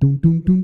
dum dum dum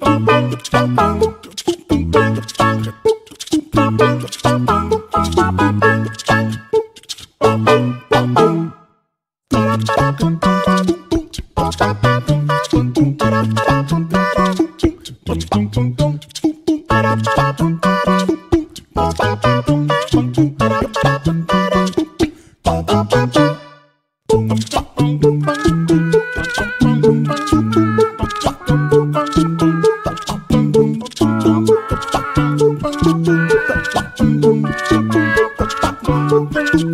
Boom, boom, boom, boom, boom.